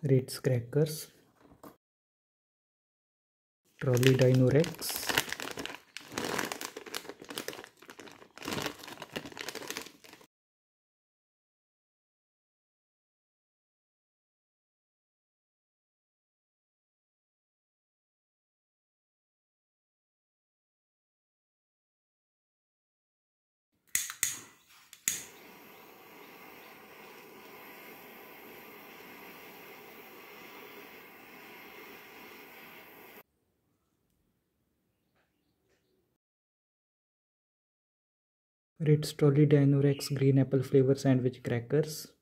Ritz crackers, trolley Dino Rex, Ritz Trolli Dino Rex green apple flavor sandwich crackers